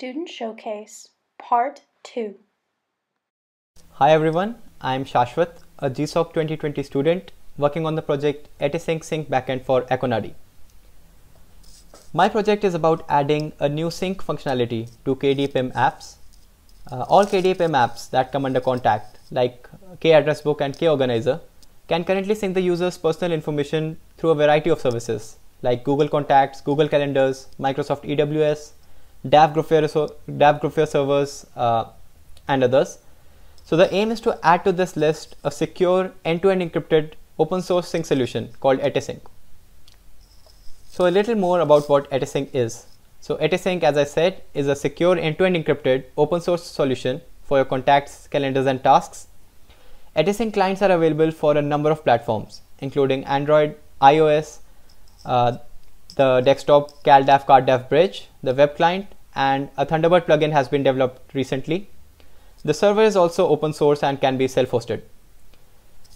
Student Showcase, Part 2. Hi everyone, I am Shashwat, a GSOC 2020 student working on the project EteSync Sync backend for Akonadi. My project is about adding a new sync functionality to KDE PIM apps. Uh, all KDE PIM apps that come under Kontact, like KAddressBook and KOrganizer, can currently sync the user's personal information through a variety of services like Google Contacts, Google Calendars, Microsoft EWS, DAV DAV Graphier servers, uh, and others. So the aim is to add to this list a secure end-to-end encrypted open source sync solution called EteSync. So a little more about what EteSync is. So EteSync, as I said, is a secure end-to-end encrypted open source solution for your contacts, calendars, and tasks. EteSync clients are available for a number of platforms, including Android, iOS, uh, the desktop CalDAV CardDAV bridge, the web client, and a Thunderbird plugin has been developed recently. The server is also open source and can be self-hosted.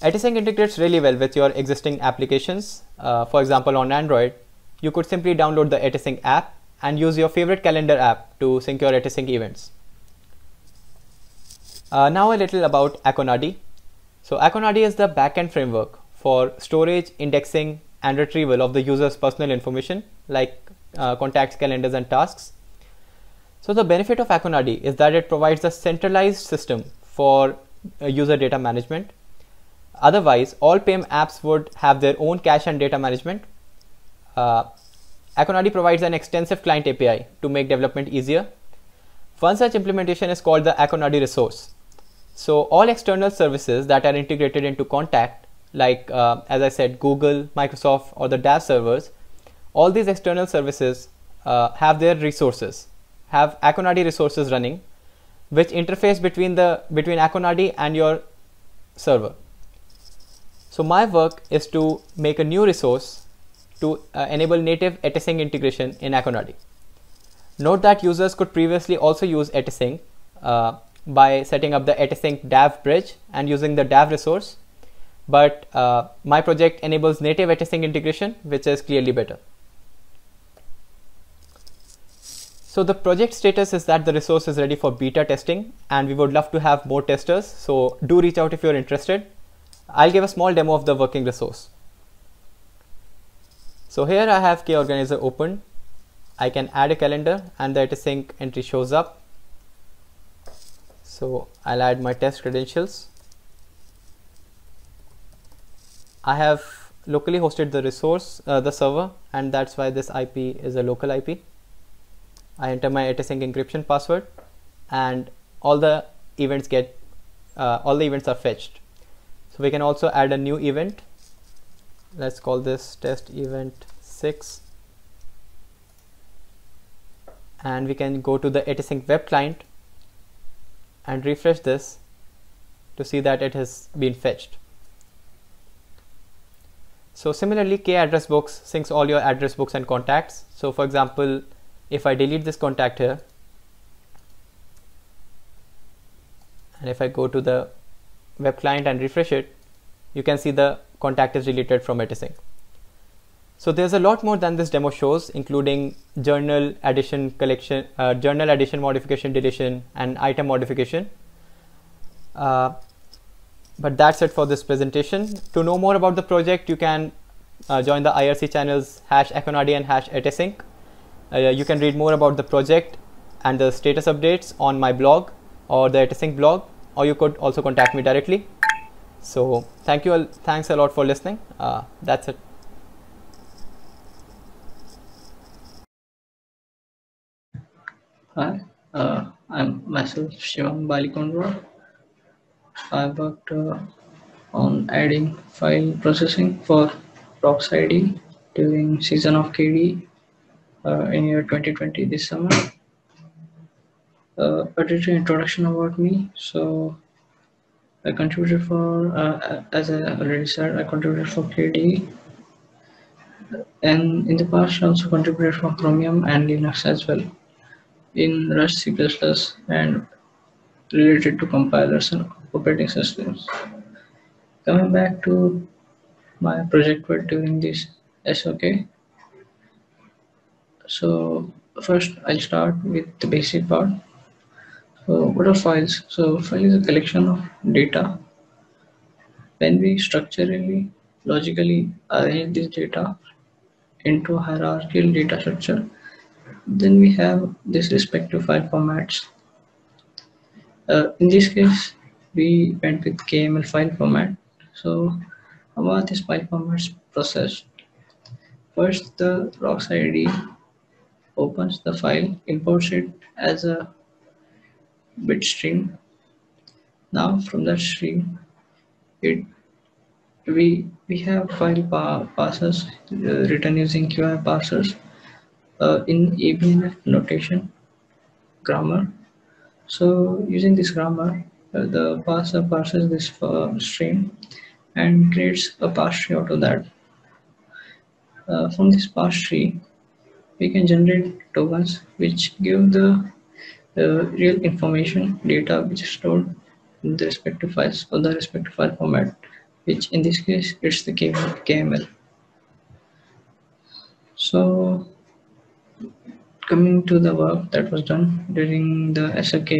EteSync integrates really well with your existing applications. Uh, for example, on Android, you could simply download the EteSync app and use your favorite calendar app to sync your EteSync events. Uh, now a little about Akonadi. So Akonadi is the backend framework for storage, indexing, and retrieval of the user's personal information like uh, contacts, calendars, and tasks. So the benefit of Akonadi is that it provides a centralized system for uh, user data management. Otherwise, all PIM apps would have their own cache and data management. Uh, Akonadi provides an extensive client API to make development easier. One such implementation is called the Akonadi resource. So all external services that are integrated into Kontact like uh, as I said, Google, Microsoft, or the DAV servers, all these external services uh, have their resources, have Akonadi resources running, which interface between the between Akonadi and your server. So my work is to make a new resource to uh, enable native EteSync integration in Akonadi. Note that users could previously also use EteSync uh, by setting up the EteSync DAV bridge and using the DAV resource but uh, my project enables native EteSync integration, which is clearly better. So the project status is that the resource is ready for beta testing and we would love to have more testers. So do reach out if you're interested. I'll give a small demo of the working resource. So here I have KOrganizer open. I can add a calendar and the EteSync entry shows up. So I'll add my test credentials. I have locally hosted the resource, uh, the server, and that's why this IP is a local IP. I enter my EteSync encryption password, and all the events get, uh, all the events are fetched. So we can also add a new event. Let's call this test event 6. And we can go to the EteSync web client and refresh this to see that it has been fetched. So similarly, KAddressBooks syncs all your address books and contacts. So for example, if I delete this contact here, and if I go to the web client and refresh it, you can see the contact is deleted from EteSync. So there's a lot more than this demo shows, including journal addition, collection, uh, journal addition, modification, deletion, and item modification. Uh, but that's it for this presentation. To know more about the project, you can uh, join the IRC channels hash Akonadi and hash EteSync. Uh, you can read more about the project and the status updates on my blog or the EteSync blog, or you could also contact me directly. So thank you, all, thanks a lot for listening. Uh, that's it. Hi, uh, I'm myself Shivam Balikondwar I worked uh, on adding file processing for ID during season of KDE uh, in year 2020 this summer. Uh, a little introduction about me. So I contributed for, uh, as I already said, I contributed for KDE. And in the past, I also contributed for Chromium and Linux as well in Rust, C++, and related to compilers and operating systems. Coming back to my project work during this SOK. So first I'll start with the basic part. So what are files? So file is a collection of data. When we structurally, logically arrange this data into hierarchical data structure, then we have this respective file formats. Uh, in this case, we went with KML file format. So about this file formats process, first the Rocs IDE opens the file, imports it as a bit stream. Now from that stream, it we we have file pa parsers uh, written using Qi parsers uh, in ABNF notation grammar. So using this grammar, the parser parses this uh, stream and creates a parse tree out of that. Uh, from this parse tree, we can generate tokens which give the uh, real information data which is stored in the respective files or the respective file format, which in this case it's the KML. So coming to the work that was done during the SOK,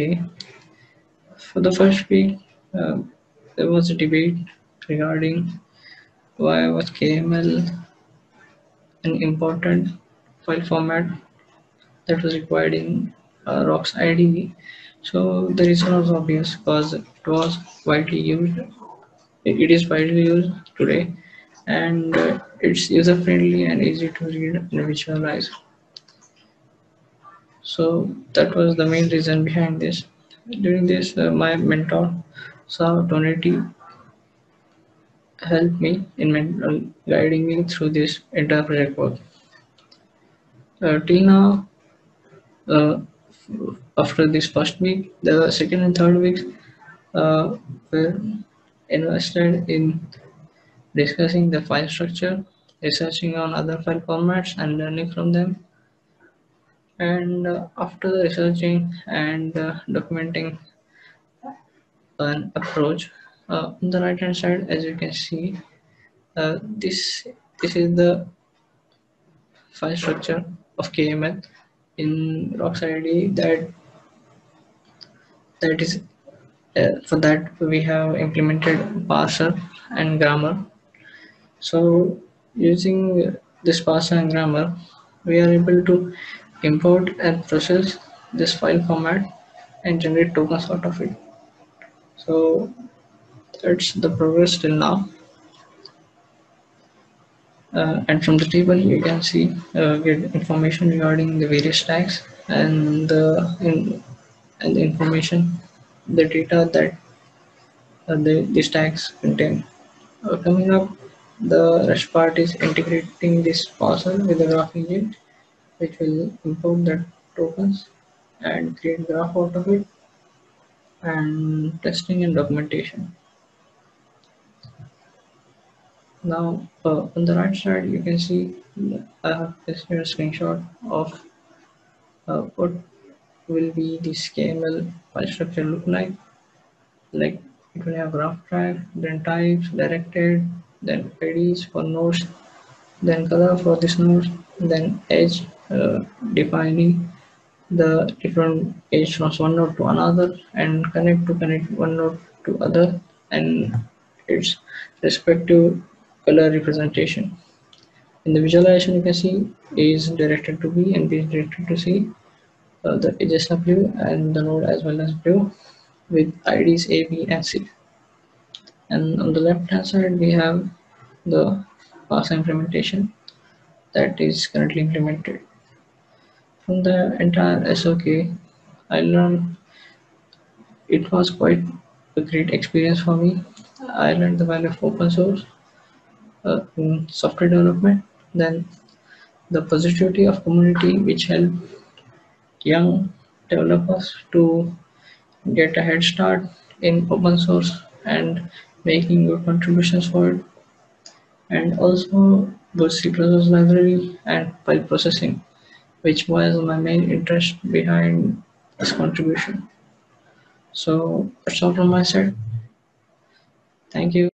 for the first week, uh, there was a debate regarding why was KML an important file format that was required in uh, Rocs IDE. So the reason was obvious because it was widely used. It is widely used today and uh, it's user friendly and easy to read and visualize. So that was the main reason behind this. During this, uh, my mentor, Saw Donati, helped me in uh, guiding me through this entire project work. Uh, till now, uh, after this first week, the second and third weeks uh, were invested in discussing the file structure, researching on other file formats and learning from them. And uh, after researching and uh, documenting an approach, uh, on the right hand side, as you can see, uh, this this is the file structure of KML in Rocs IDE that that is uh, for that we have implemented parser and grammar. So using this parser and grammar, we are able to import and process this file format and generate tokens out of it. So that's the progress till now. Uh, and from the table you can see uh, get information regarding the various tags and the in, and the information the data that uh, the, these tags contain uh, coming up the rest part is integrating this parser with the graph engine which will import that tokens and create graph out of it and testing and documentation. Now uh, on the right side you can see I have this here screenshot of uh, what will be this KML file structure look like. Like it will have graph track then types directed then IDs for nodes then color for this node then edge uh, defining the different edge from one node to another and connect to connect one node to other and its respective color representation. In the visualization, you can see A is directed to B and B is directed to C. Uh, the edges are blue and the node as well as blue with IDs A, B, and C. And on the left hand side, we have the parser implementation that is currently implemented. From the entire SOK, I learned it was quite a great experience for me. I learned the value of open source uh, in software development then the positivity of community which help young developers to get a head start in open source and making good contributions for it. And also both C++ library and file processing which was my main interest behind this contribution. So that's all from my side. Thank you.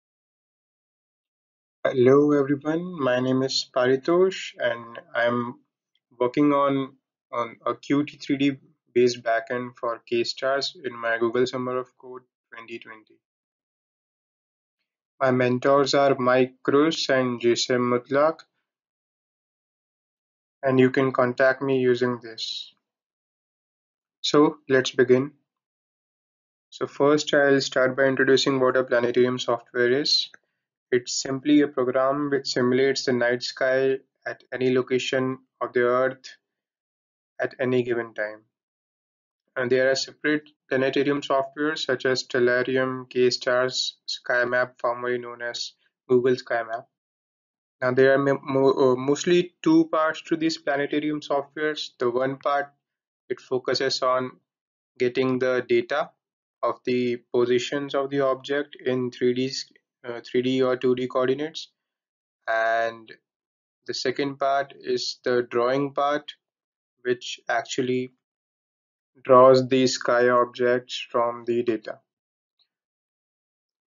Hello everyone, my name is Paritosh and I'm working on on a Qt 3D based backend for KStars in my Google Summer of Code 2020. My mentors are Mike Cruz and Jasem Mutlaq, and you can contact me using this. So let's begin. So first I'll start by introducing what a planetarium software is. It's simply a program which simulates the night sky at any location of the Earth at any given time. And there are separate planetarium software such as Stellarium, KStars, SkyMap, formerly known as Google SkyMap. Now there are mo uh, mostly two parts to these planetarium softwares. The one part it focuses on getting the data of the positions of the object in 3D, uh, 3D or 2D coordinates. And the second part is the drawing part, which actually draws the sky objects from the data.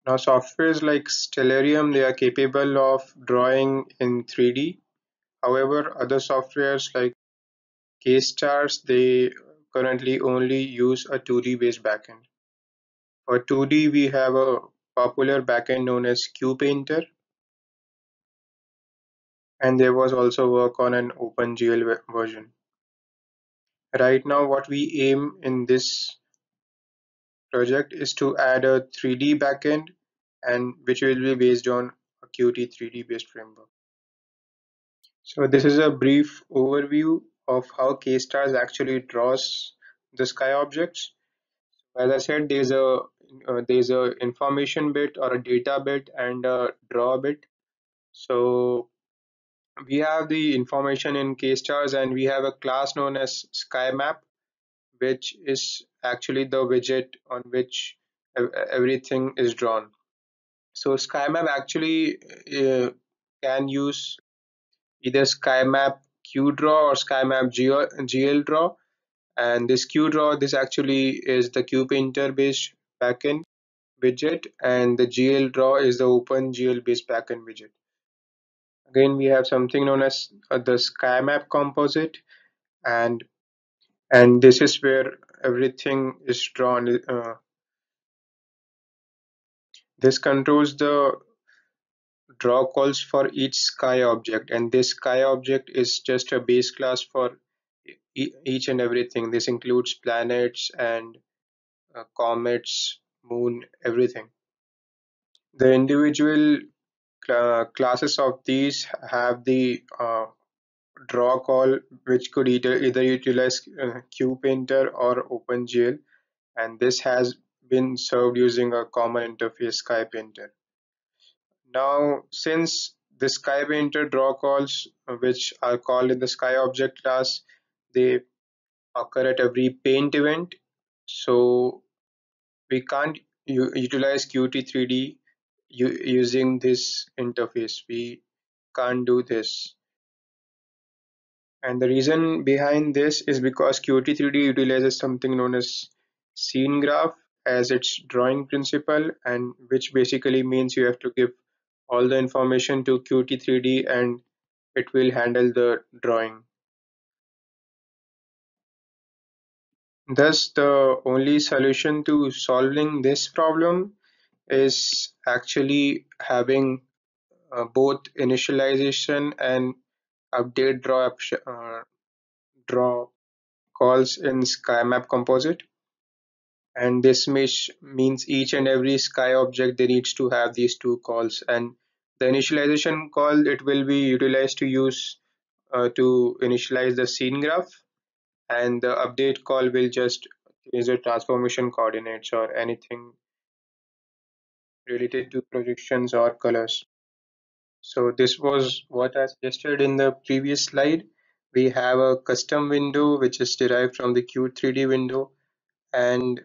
Now softwares like Stellarium, they are capable of drawing in 3D. However, other softwares like KStars, they currently only use a 2D based backend. For 2D, we have a popular backend known as QPainter. And there was also work on an OpenGL version. Right now, what we aim in this project is to add a 3D backend and which will be based on a Qt 3D based framework. So this is a brief overview of how KStars actually draws the sky objects. As I said, there's a uh, there's a information bit or a data bit and a draw bit. So we have the information in KStars and we have a class known as SkyMap which is actually the widget on which everything is drawn. So SkyMap actually uh, can use either SkyMap QDraw or SkyMap GL Draw. And this QDraw, this actually is the QPainter based backend widget, and the GL Draw is the OpenGL based backend widget. Again, we have something known as uh, the SkyMap composite, and and this is where everything is drawn uh, this controls the draw calls for each sky object. And this sky object is just a base class for e each and everything. This includes planets and uh, comets moon everything. The individual cl classes of these have the uh, draw call which could either, either utilize uh, QPainter or OpenGL and this has been served using a common interface SkyPainter. Now since the SkyPainter draw calls uh, which are called in the Sky object class they occur at every paint event. So we can't utilize Qt3D using this interface. We can't do this and the reason behind this is because Qt3D utilizes something known as scene graph as its drawing principle and which basically means you have to give all the information to Qt3D and it will handle the drawing. Thus, the only solution to solving this problem is actually having uh, both initialization and update draw uh, draw calls in SkyMap composite. And this means each and every sky object they needs to have these two calls. And the initialization call it will be utilized to use uh, to initialize the scene graph. And the update call will just use the transformation coordinates or anything related to projections or colors so this was what I suggested in the previous slide. We have a custom window which is derived from the Qt3D window and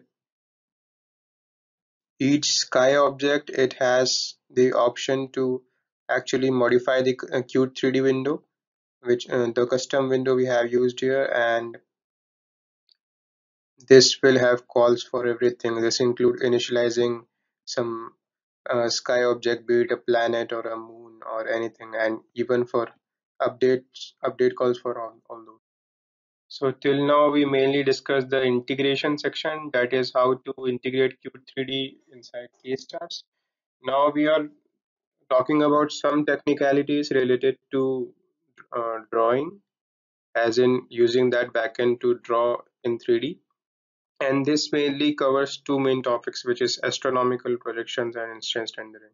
each sky object it has the option to actually modify the uh, Qt3D window which uh, the custom window we have used here and this will have calls for everything this include initializing some uh, sky object be it a planet or a moon or anything and even for updates update calls for all, all those So till now we mainly discussed the integration section, that is how to integrate Qt 3D inside KStars. Now we are talking about some technicalities related to uh, drawing, as in using that backend to draw in 3D. And this mainly covers two main topics, which is astronomical projections and instance rendering.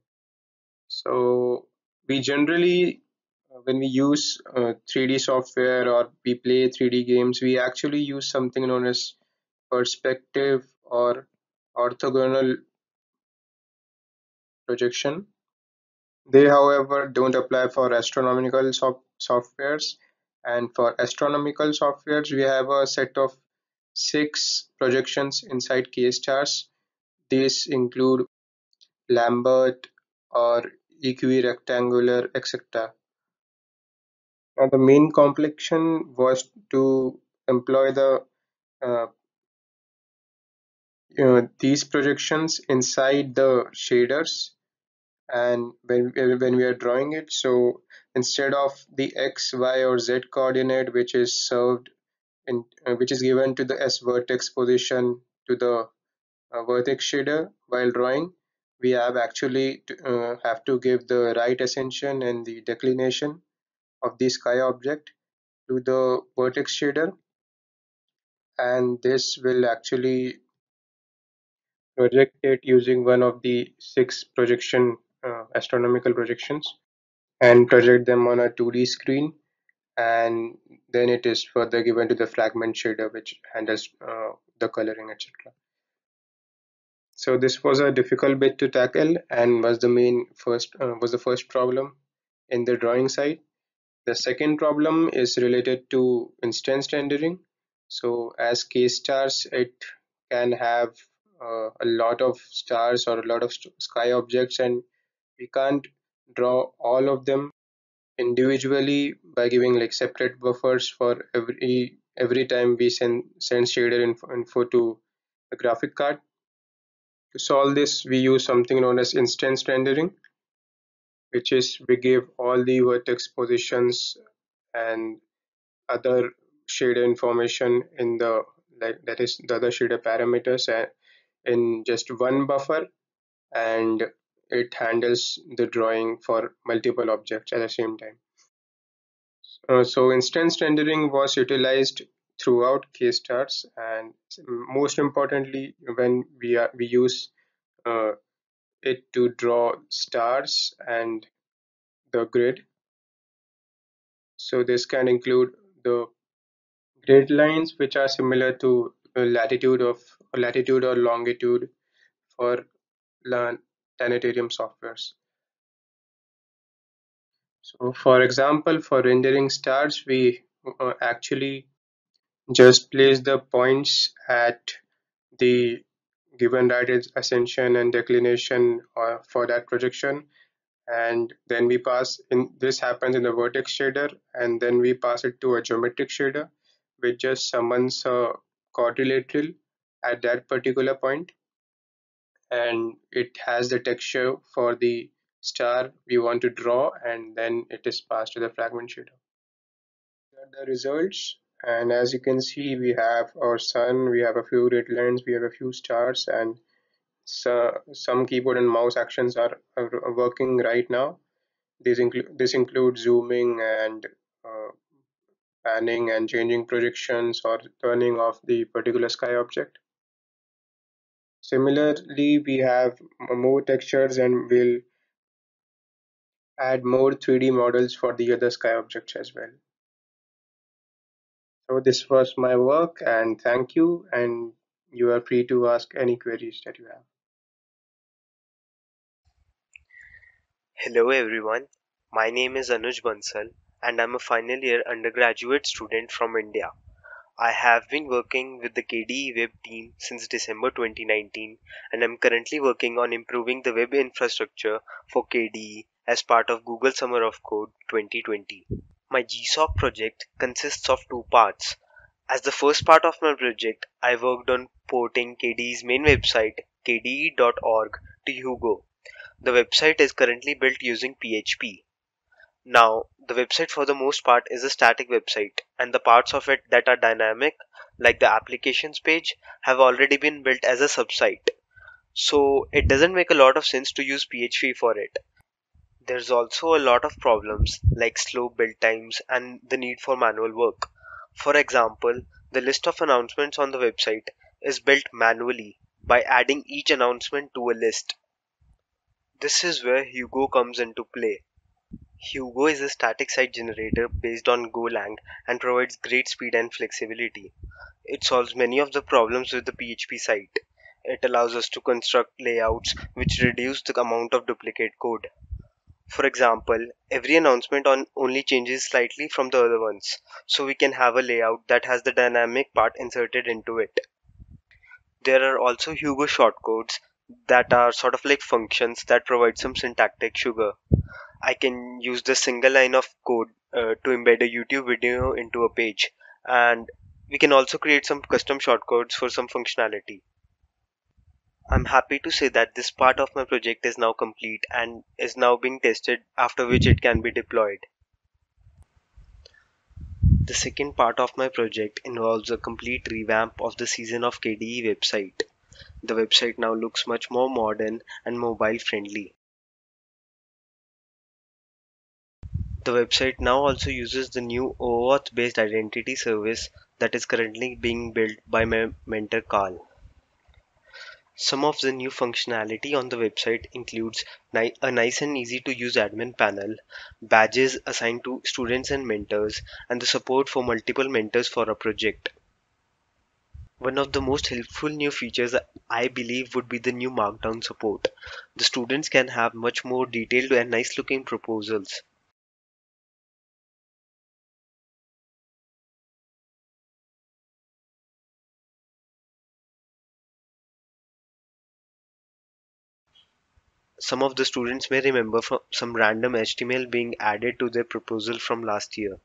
So we generally uh, when we use uh, 3D software or we play 3D games, we actually use something known as perspective or orthogonal projection. They, however, don't apply for astronomical softwares. And for astronomical softwares, we have a set of six projections inside KStars. These include Lambert or equirectangular, etc. Now the main complexion was to employ the uh, you know, these projections inside the shaders and when, when we are drawing it so instead of the x y or z coordinate which is served uh, which is given to the s vertex position to the uh, vertex shader while drawing we have actually to, uh, have to give the right ascension and the declination of the sky object to the vertex shader. And this will actually project it using one of the six projection uh, astronomical projections and project them on a 2D screen and then it is further given to the fragment shader which handles uh, the coloring etc. So this was a difficult bit to tackle and was the main first uh, was the first problem in the drawing side the second problem is related to instance rendering. So as KStars, it can have uh, a lot of stars or a lot of sky objects and we can't draw all of them individually by giving like separate buffers for every every time we send send shader info, info to a graphic card. To solve this, we use something known as instance rendering which is we give all the vertex positions and other shader information in the like that is the other shader parameters uh, in just one buffer and it handles the drawing for multiple objects at the same time. Uh, so instance rendering was utilized throughout KStars and most importantly when we are we use uh, it to draw stars and the grid. So this can include the grid lines which are similar to latitude of latitude or longitude for planetarium softwares. So for example, for rendering stars, we uh, actually just place the points at the given right ascension and declination uh, for that projection and then we pass in this happens in the vertex shader and then we pass it to a geometric shader which just summons a quadrilateral at that particular point and it has the texture for the star we want to draw and then it is passed to the fragment shader the results and as you can see we have our sun we have a few red lines we have a few stars and so some keyboard and mouse actions are, are working right now. This include this includes zooming and uh, panning and changing projections or turning off the particular sky object similarly we have more textures and we'll add more 3d models for the other sky objects as well so this was my work and thank you and you are free to ask any queries that you have. Hello everyone, my name is Anuj Bansal and I'm a final year undergraduate student from India. I have been working with the KDE Web team since December 2019 and I'm currently working on improving the web infrastructure for KDE as part of Google Summer of Code 2020. My GSOC project consists of two parts. As the first part of my project, I worked on porting KDE's main website, kde.org, to Hugo. The website is currently built using PHP. Now, the website for the most part is a static website. and the parts of it that are dynamic, like the applications page, have already been built as a subsite. So it doesn't make a lot of sense to use PHP for it. There's also a lot of problems like slow build times and the need for manual work. For example, the list of announcements on the website is built manually by adding each announcement to a list. This is where Hugo comes into play. Hugo is a static site generator based on Golang and provides great speed and flexibility. It solves many of the problems with the PHP site. It allows us to construct layouts which reduce the amount of duplicate code. For example, every announcement on only changes slightly from the other ones, so we can have a layout that has the dynamic part inserted into it. There are also Hugo shortcodes that are sort of like functions that provide some syntactic sugar. I can use the single line of code uh, to embed a YouTube video into a page and we can also create some custom shortcodes for some functionality. I'm happy to say that this part of my project is now complete and is now being tested after which it can be deployed. The second part of my project involves a complete revamp of the Season of KDE website. The website now looks much more modern and mobile friendly. The website now also uses the new OAuth based identity service that is currently being built by my mentor Carl. Some of the new functionality on the website includes a nice and easy to use admin panel, badges assigned to students and mentors, and the support for multiple mentors for a project. One of the most helpful new features I believe would be the new markdown support. The students can have much more detailed and nice looking proposals. Some of the students may remember some random HTML being added to their proposal from last year.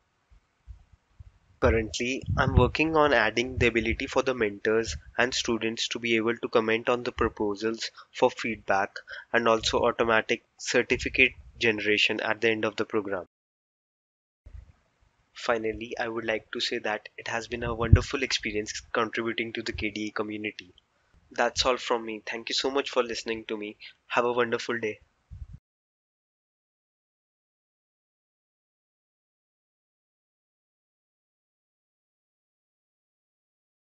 Currently, I'm working on adding the ability for the mentors and students to be able to comment on the proposals for feedback and also automatic certificate generation at the end of the program. Finally, I would like to say that it has been a wonderful experience contributing to the KDE community. That's all from me. Thank you so much for listening to me. Have a wonderful day.